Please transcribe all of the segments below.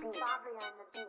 beat. Bobby on the beat.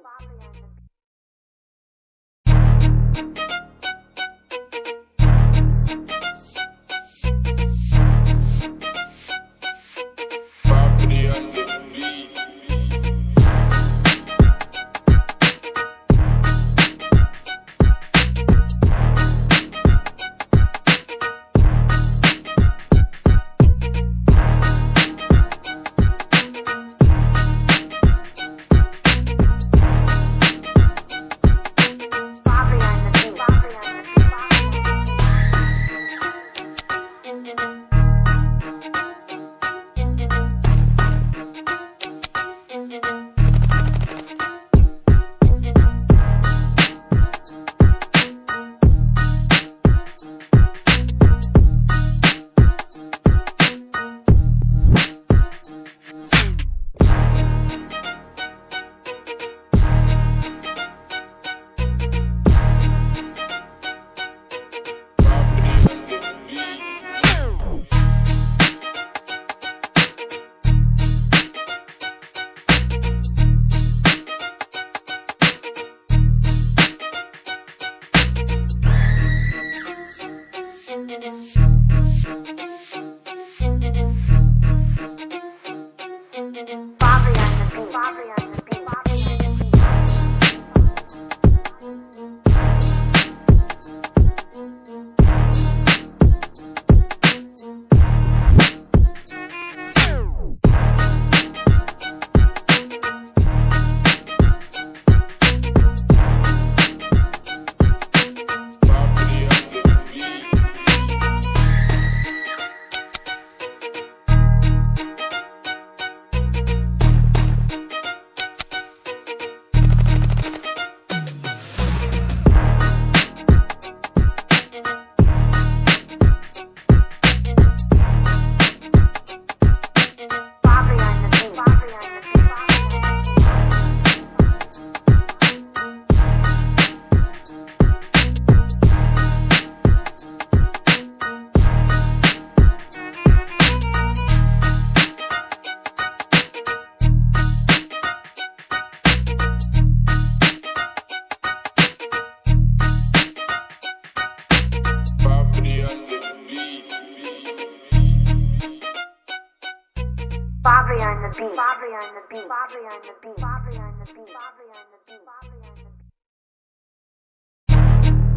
Bobby on the beat. Bobby on the beat. Bobby on the beat. Bobby on the beat. Bobby on the beat. Bobby on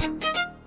the beat.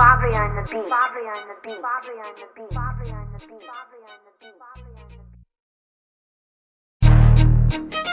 Bobby on the beat. Bobby on the beat. Bobby on the beat. Bobby on the beat. Bobby on the beat. Bobby on the beat.